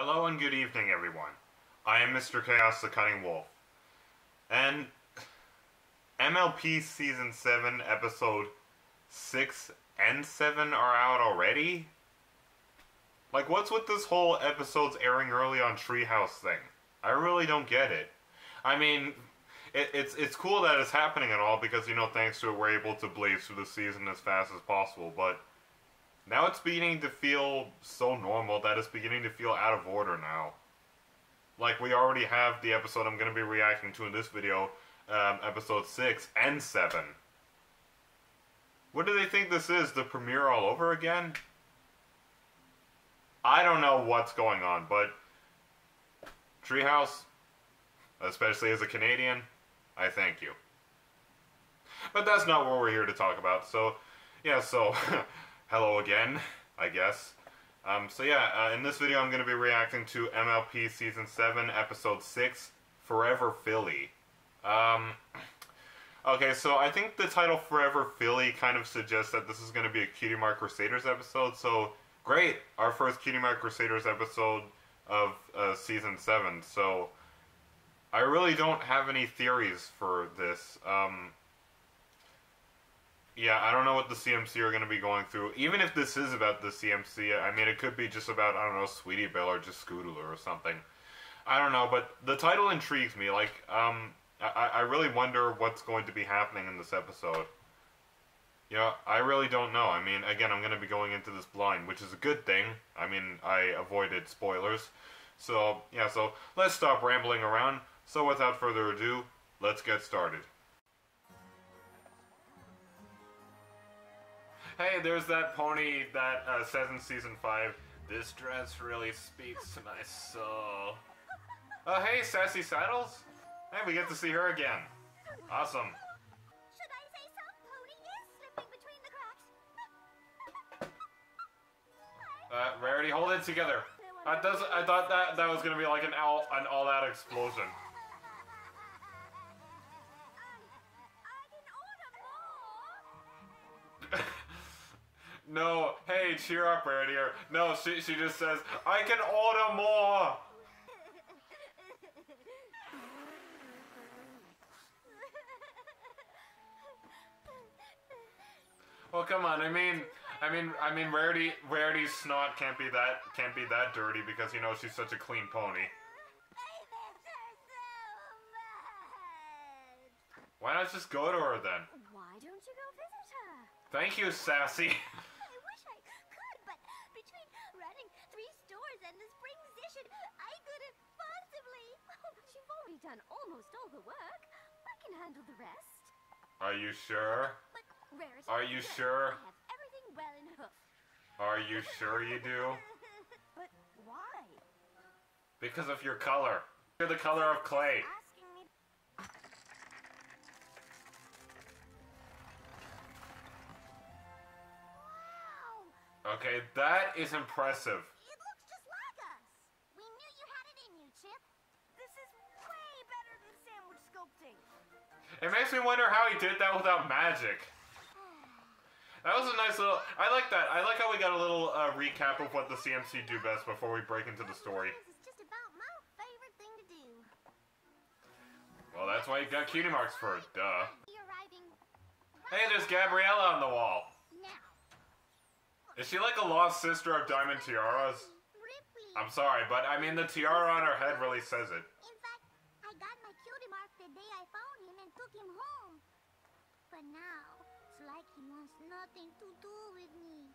Hello and good evening, everyone. I am Mr. Chaos the Cunning Wolf. And MLP Season 7, Episode 6 and 7 are out already? Like, what's with this whole episodes airing early on Treehouse thing? I really don't get it. I mean, it, it's it's cool that it's happening at all because, you know, thanks to it, we're able to blaze through the season as fast as possible, but now it's beginning to feel so normal that it's beginning to feel out of order now. Like, we already have the episode I'm going to be reacting to in this video, um, episode 6 and 7. What do they think this is? The premiere all over again? I don't know what's going on, but Treehouse, especially as a Canadian, I thank you. But that's not what we're here to talk about. So, yeah, so hello again, I guess. Um, so yeah, uh, in this video I'm going to be reacting to MLP Season 7, Episode 6, Forever Filly. Um, okay, so I think the title Forever Filly kind of suggests that this is going to be a Cutie Mark Crusaders episode, so great, our first Cutie Mark Crusaders episode of uh, Season 7, so I really don't have any theories for this. Um, yeah, I don't know what the CMC are going to be going through. Even if this is about the CMC, I mean, it could be just about, I don't know, Sweetie Belle or just Scootaloo or something. I don't know, but the title intrigues me. Like, um, I, I really wonder what's going to be happening in this episode. You know, I really don't know. I mean, again, I'm going to be going into this blind, which is a good thing. I mean, I avoided spoilers. So, yeah, so let's stop rambling around. So, without further ado, let's get started. Hey, there's that pony that uh, says in season 5, This dress really speaks to my soul. Oh, hey, Sassy Saddles. Hey, we get to see her again. Awesome. Should I say some pony is slipping between the cracks? Uh, Rarity, hold it together. I, does, I thought that that was gonna be like an all an all out explosion. No, hey, cheer up, Rarity. Or- No, she she just says, I can order more. Well, come on. I mean, I mean, I mean, Rarity Rarity's snot can't be that can't be that dirty because you know she's such a clean pony. I miss her so. Why not just go to her then? Why don't you go visit her? Thank you, Sassy. I wish I could, but between running three stores and the Springs issue, I couldn't possibly. Oh, but you've already done almost all the work. I can handle the rest. Are you sure? But Rarity, Are you sure? I have everything well in hoof. Are you sure you do? but why? Because of your color. You're the color of clay. Asking me. Wow! Okay, that is impressive. It looks just like us. We knew you had it in you, Chip. This is way better than sandwich sculpting. It makes me wonder how he did that without magic. That was a nice little. I like that. I like how we got a little uh, recap of what the CMC do best before we break into the story. This is just about my favorite thing to do. Well, that's why you got cutie marks for it, duh. Hey, there's Gabriella on the wall. now. Is she like a lost sister of Diamond Tiaras? I'm sorry, but I mean, the tiara on her head really says it. Nothing to do with me.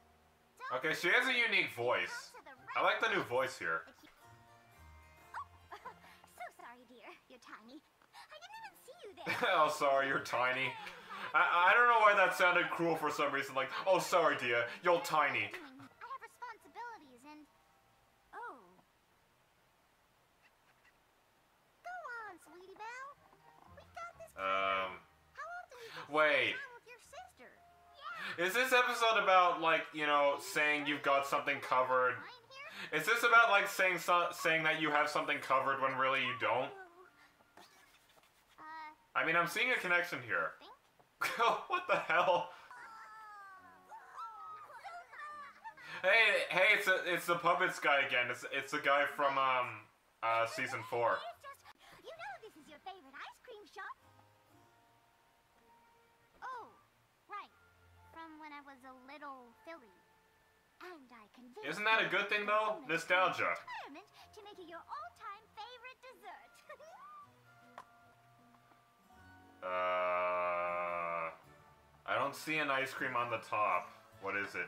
Tell Okay, she has a unique voice. I like the new voice here. Oh, so sorry, dear. You're tiny. I didn't even see you there. oh, sorry, you're tiny. I, I don't know why that sounded cruel for some reason. Like, oh, sorry, dear, you're tiny. I have responsibilities and. Oh. Go on, sweetie Belle. We got this. Um, How often do you get to wait. Is this episode about like you know saying you've got something covered? Is this about like saying so- saying that you have something covered when really you don't? I mean, I'm seeing a connection here. what the hell? Hey, hey, it's a, it's the puppets guy again. It's it's the guy from um uh season four. When I was a little filly. And I convinced Isn't that a good thing, though? Nostalgia. Retirement to make it your all-time favorite dessert. Uh, I don't see an ice cream on the top. What is it?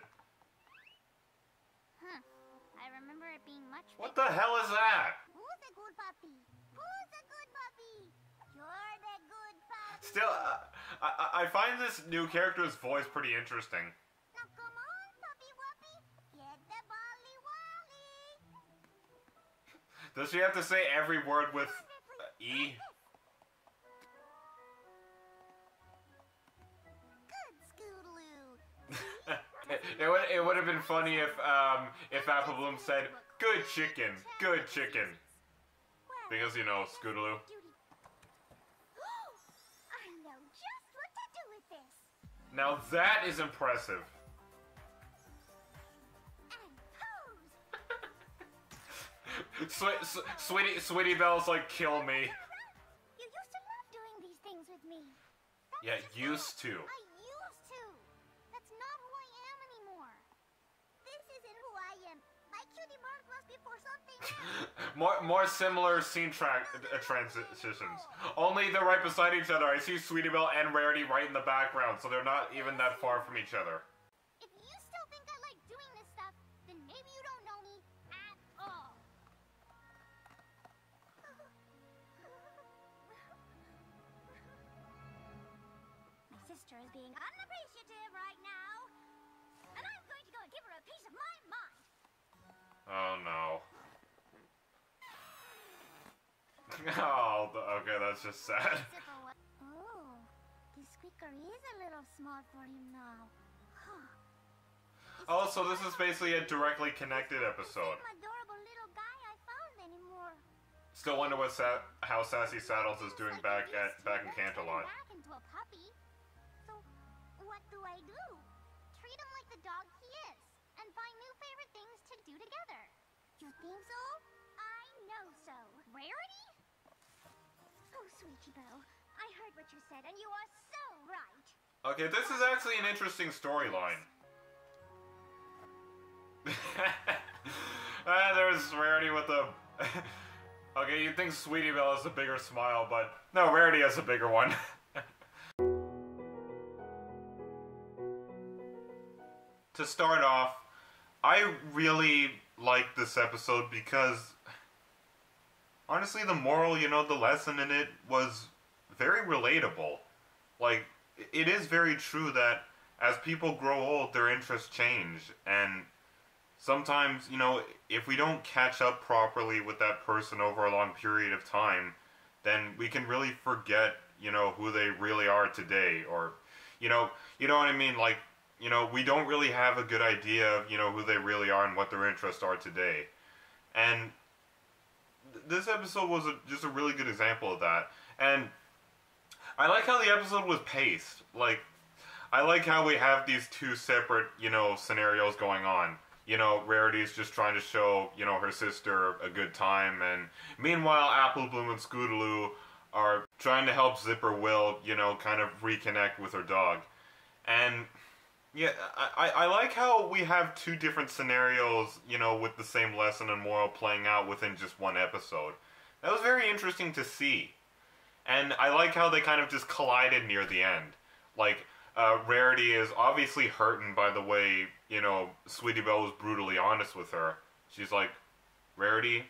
huh. I remember it being much What the hell is that? Who's a good puppy? Who's a good puppy? You're the good puppy. Still, uh, I I- find this new character's voice pretty interesting. Does she have to say every word with uh, E? It, it would it would have been funny if um if Apple Bloom said good chicken, good chicken, because you know Scootaloo. duty. I know just what to do with this. Now that is impressive. And pose. Swe- s- sweetie, Sweetie Belle's like kill me. You used to love doing these things with me. Yeah, used to. I used to. That's not who I am anymore. This isn't who I am. My cutie mark must be for something else. More more similar scene track uh, transitions. Only they're right beside each other. I see Sweetie Belle and Rarity right in the background, so they're not even that far from each other. if you still think I like doing this stuff, then maybe you don't know me at all. My sister is being unappreciative right now. And I'm going to go and give her a piece of my mind. Oh no. Oh, okay, that's just sad. Oh, this squeaker is a little small for him now. Huh. Oh, so this is basically a directly connected episode. Same adorable little guy I found anymore. Still wonder what Sa- how Sassy Saddles is doing back at it used to, back in Canterlot. Back into a puppy. So, what do I do? Treat him like the dog he is, and find new favorite things to do together. You think so? I heard what you said, and you are so right. Okay, this is actually an interesting storyline. ah, there's Rarity with the. okay, you'd think Sweetie Belle has a bigger smile, but no, Rarity has a bigger one. to start off, I really like this episode because honestly, the moral, you know, the lesson in it was very relatable. Like, it is very true that as people grow old, their interests change. And sometimes, you know, if we don't catch up properly with that person over a long period of time, then we can really forget, you know, who they really are today. Or, you know, you know what I mean? Like, you know, we don't really have a good idea of, you know, who they really are and what their interests are today. And this episode was a, just a really good example of that. And I like how the episode was paced. Like, I like how we have these two separate, you know, scenarios going on. You know, Rarity's just trying to show, you know, her sister a good time, and meanwhile, Apple Bloom and Scootaloo are trying to help Zipporwhill, you know, kind of reconnect with her dog. And yeah, I, I like how we have two different scenarios, you know, with the same lesson and moral playing out within just one episode. That was very interesting to see. And I like how they kind of just collided near the end. Like, uh, Rarity is obviously hurting by the way, you know, Sweetie Belle was brutally honest with her. She's like, Rarity,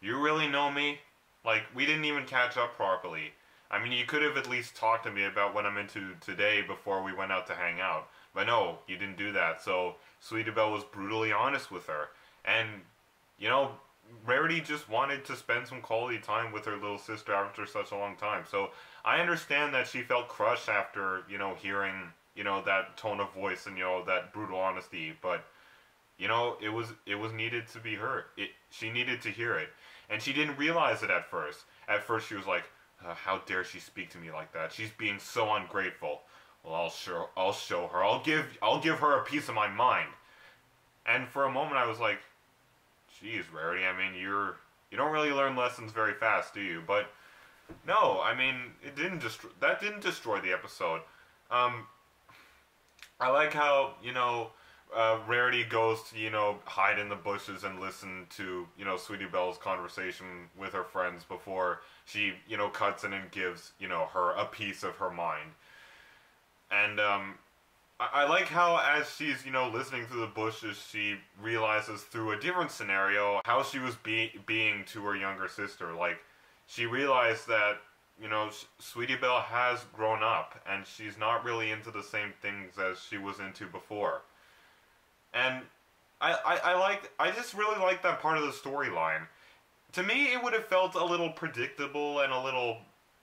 you really know me? Like, we didn't even catch up properly. I mean, you could have at least talked to me about what I'm into today before we went out to hang out. But no, you didn't do that. So, Sweetie Belle was brutally honest with her. And, you know, Rarity just wanted to spend some quality time with her little sister after such a long time. So, I understand that she felt crushed after, you know, hearing, you know, that tone of voice and, you know, that brutal honesty. But, you know, it was it was needed to be heard. It she needed to hear it, and she didn't realize it at first. At first, she was like, uh, "How dare she speak to me like that? She's being so ungrateful." Well, I'll show I'll show her. I'll give I'll give her a piece of my mind. And for a moment, I was like, "Geez, Rarity. I mean, you're you don't really learn lessons very fast, do you?" But no, I mean, it didn't destroy that didn't destroy the episode. Um, I like how you know uh, Rarity goes to you know hide in the bushes and listen to you know Sweetie Belle's conversation with her friends before she you know cuts in and gives you know her a piece of her mind. And um, I, I like how as she's you know listening through the bushes, she realizes through a different scenario how she was be- being to her younger sister. Like she realized that you know, Sweetie Belle has grown up and she's not really into the same things as she was into before. And I, I, I like, I just really like that part of the storyline. To me, it would have felt a little predictable and a little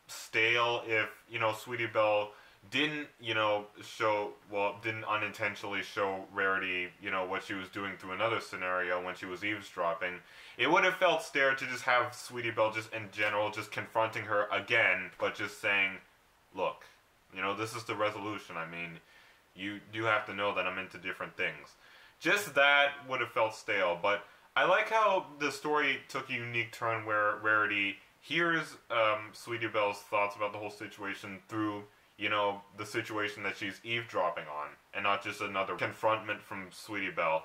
stale if, you know, Sweetie Belle didn't, you know, show, well, didn't unintentionally show Rarity, you know, what she was doing through another scenario when she was eavesdropping. It would have felt stare to just have Sweetie Belle just in general just confronting her again, but just saying, look, you know, this is the resolution. I mean, you do have to know that I'm into different things. Just that would have felt stale, but I like how the story took a unique turn where Rarity hears um, Sweetie Belle's thoughts about the whole situation through you know, the situation that she's eavesdropping on, and not just another confrontment from Sweetie Belle.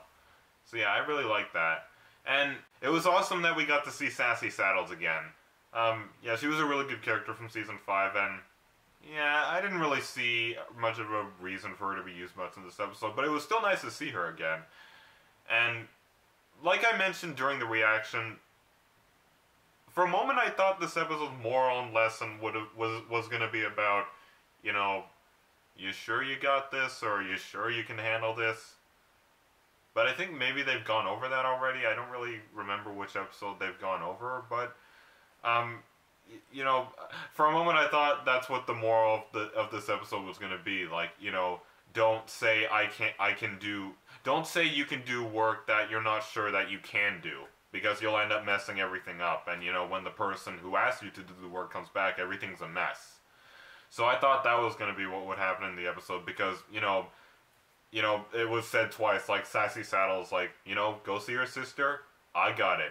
So yeah, I really like that. And it was awesome that we got to see Sassy Saddles again. Um, yeah, she was a really good character from season five, and yeah, I didn't really see much of a reason for her to be used much in this episode, but it was still nice to see her again. And like I mentioned during the reaction, for a moment I thought this episode's moral lesson would have was was going to be about you know, you sure you got this or you sure you can handle this? But I think maybe they've gone over that already. I don't really remember which episode they've gone over, but um, you know, for a moment I thought that's what the moral of the of this episode was going to be. Like, you know, don't say I can't I can do. Don't say you can do work that you're not sure that you can do because you'll end up messing everything up. And you know, when the person who asked you to do the work comes back, everything's a mess. So I thought that was going to be what would happen in the episode because, you know, you know, it was said twice, like Sassy Saddles, like, you know, go see your sister. I got it.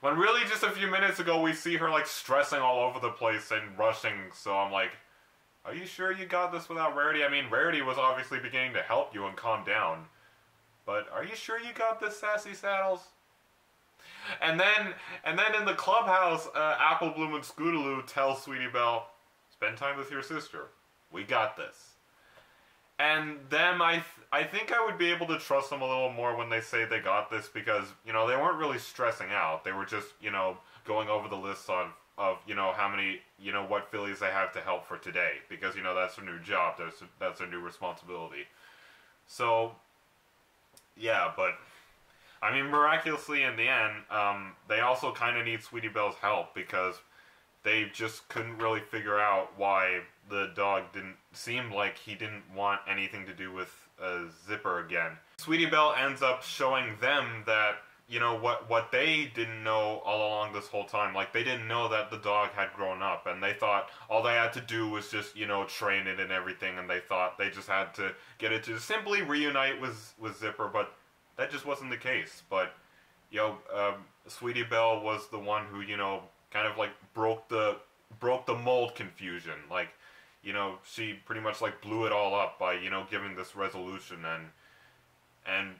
When really just a few minutes ago we see her like stressing all over the place and rushing. So I'm like, are you sure you got this without Rarity? I mean, Rarity was obviously beginning to help you and calm down. But are you sure you got this, Sassy Saddles? And then, and then in the clubhouse, uh, Apple Bloom and Scootaloo tell Sweetie Belle, Spend time with your sister. We got this. And them, I th- I think I would be able to trust them a little more when they say they got this because you know they weren't really stressing out. They were just you know going over the list on of you know how many you know what fillies they have to help for today because you know that's their new job. That's that's their new responsibility. So yeah, but I mean miraculously in the end, um, they also kind of need Sweetie Belle's help because they just couldn't really figure out why the dog didn't seem like he didn't want anything to do with a zipper again. Sweetie Belle ends up showing them that you know what what they didn't know all along this whole time like they didn't know that the dog had grown up and they thought all they had to do was just you know train it and everything and they thought they just had to get it to simply reunite with with zipper but that just wasn't the case but you know um, sweetie belle was the one who you know kind of like broke the broke the mold confusion. Like, you know, she pretty much like blew it all up by you know giving this resolution and and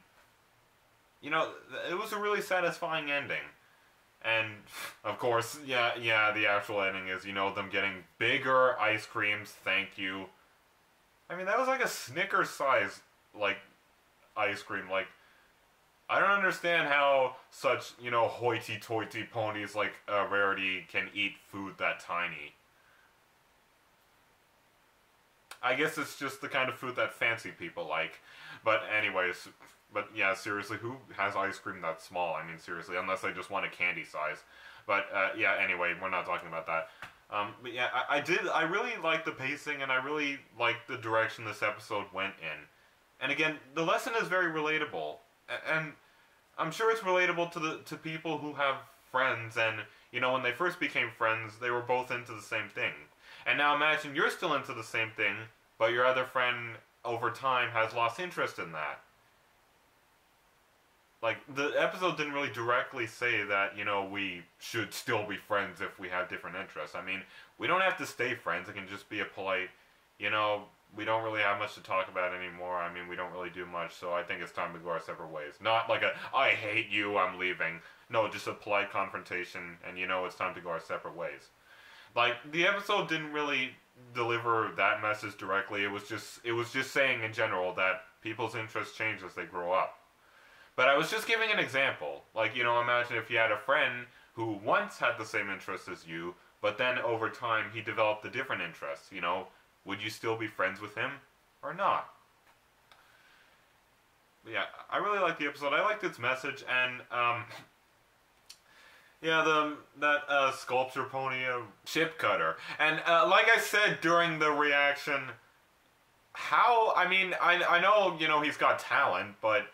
you know it was a really satisfying ending. And of course, yeah, yeah, the actual ending is you know them getting bigger ice creams. Thank you. I mean, that was like a Snickers size like ice cream. Like I don't understand how such, you know, hoity-toity ponies like uh, Rarity can eat food that tiny. I guess it's just the kind of food that fancy people like. But anyways, but yeah, seriously, who has ice cream that small? I mean, seriously, unless they just want a candy size. But uh, yeah, anyway, we're not talking about that. Um, but yeah, I, I did. I really liked the pacing, and I really like the direction this episode went in. And again, the lesson is very relatable and I'm sure it's relatable to the to people who have friends and you know when they first became friends they were both into the same thing. And now imagine you're still into the same thing, but your other friend over time has lost interest in that. like the episode didn't really directly say that you know we should still be friends if we have different interests. I mean, we don't have to stay friends. It can just be a polite, you know, we don't really have much to talk about anymore. I mean, we don't really do much, so I think it's time to go our separate ways. Not like a I hate you, I'm leaving. No, just a polite confrontation, and you know it's time to go our separate ways. Like the episode didn't really deliver that message directly. It was just it was just saying in general that people's interests change as they grow up. But I was just giving an example. Like, you know, imagine if you had a friend who once had the same interests as you, but then over time he developed a different interest, you know, would you still be friends with him or not? Yeah, I really liked the episode. I liked its message, and um, yeah, the that uh, sculpture pony, uh, chip cutter, and uh, like I said during the reaction, how I mean, I I know you know he's got talent, but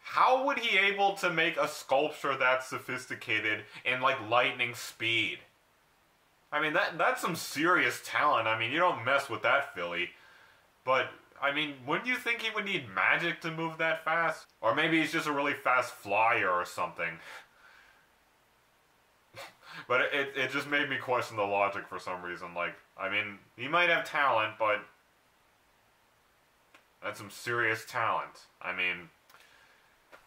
how would he able to make a sculpture that sophisticated in like lightning speed? I mean that that's some serious talent. I mean you don't mess with that filly. But I mean, wouldn't you think he would need magic to move that fast? Or maybe he's just a really fast flyer or something. but it, it just made me question the logic for some reason. Like, I mean, he might have talent, but that's some serious talent. I mean,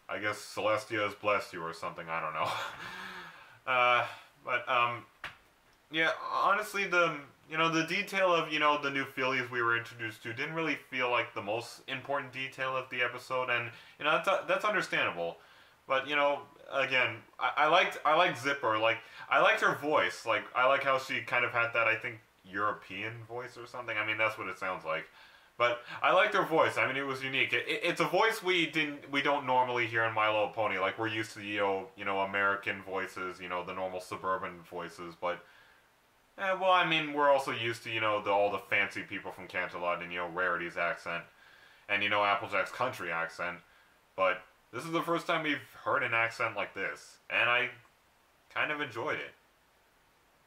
I guess Celestia has blessed you or something. I don't know. uh, but um, yeah, honestly, the you know the detail of you know the new fillies we were introduced to didn't really feel like the most important detail of the episode, and you know that's uh, that's understandable. But you know, again, I, I liked I liked Zipper. Like I liked her voice. Like I like how she kind of had that I think European voice or something. I mean that's what it sounds like. But I liked her voice. I mean, it was unique. It, it, it's a voice we didn't, we don't normally hear in My Little Pony. Like we're used to, you know, you know, American voices, you know, the normal suburban voices. But, eh, well, I mean, we're also used to, you know, the, all the fancy people from Canterlot and you know, Rarity's accent, and you know, Applejack's country accent. But this is the first time we've heard an accent like this, and I kind of enjoyed it.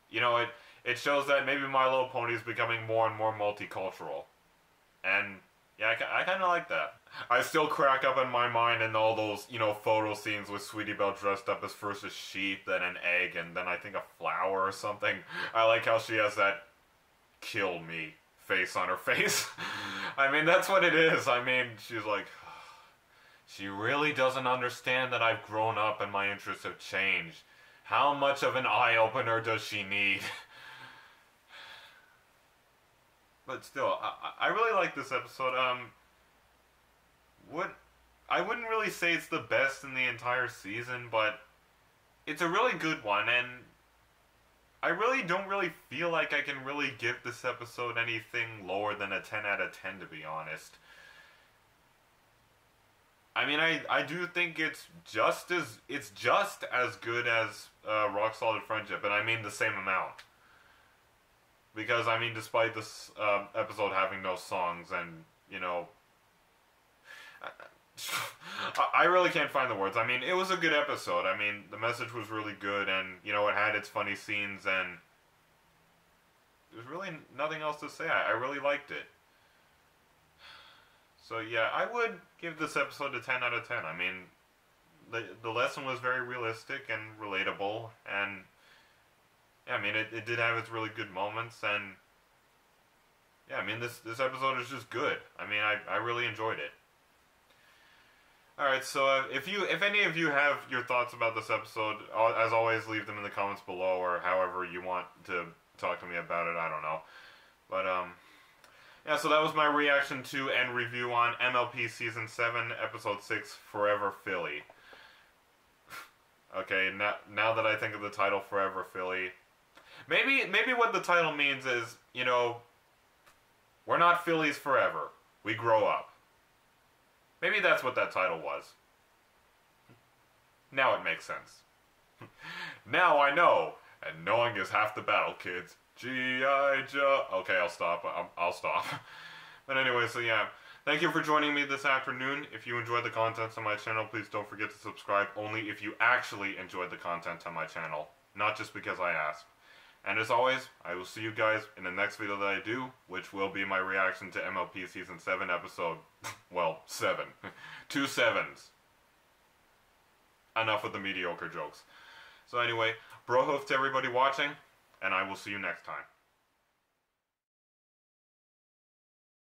You know, it it shows that maybe My Little Pony is becoming more and more multicultural and yeah, I, I kind of like that. I still crack up in my mind in all those, you know, photo scenes with Sweetie Belle dressed up as first a sheep, then an egg, and then I think a flower or something. I like how she has that kill me face on her face. I mean, that's what it is. I mean, she's like, she really doesn't understand that I've grown up and my interests have changed. How much of an eye opener does she need? but still, I, I really like this episode. Um, what I wouldn't really say it's the best in the entire season, but it's a really good one, and I really don't really feel like I can really give this episode anything lower than a 10 out of 10, to be honest. I mean, I, I do think it's just as it's just as good as uh, Rock Solid Friendship, and I mean the same amount because I mean, despite this um, episode having no songs, and you know, I, really can't find the words. I mean, it was a good episode. I mean, the message was really good, and you know, it had its funny scenes, and there's really nothing else to say. I, I really liked it. So yeah, I would give this episode a 10 out of 10. I mean, the the lesson was very realistic and relatable, and yeah, I mean, it, it did have its really good moments, and yeah, I mean, this this episode is just good. I mean, I, I really enjoyed it. All right, so uh, if you if any of you have your thoughts about this episode, as always, leave them in the comments below or however you want to talk to me about it. I don't know, but um, yeah. So that was my reaction to and review on MLP season seven, episode six, Forever Filly. okay, now now that I think of the title, Forever Filly, Maybe maybe what the title means is, you know, we're not Fillies forever. We grow up. Maybe that's what that title was. Now it makes sense. now I know, and knowing is half the battle, kids. G.I. Joe. Okay, I'll stop. I'll, I'll stop. but anyway, so yeah. Thank you for joining me this afternoon. If you enjoyed the content on my channel, please don't forget to subscribe only if you actually enjoyed the content on my channel, not just because I asked. And as always, I will see you guys in the next video that I do, which will be my reaction to MLP Season 7 episode, well, 7. Two sevens. enough of the mediocre jokes. So anyway, bro hoof to everybody watching, and I will see you next time.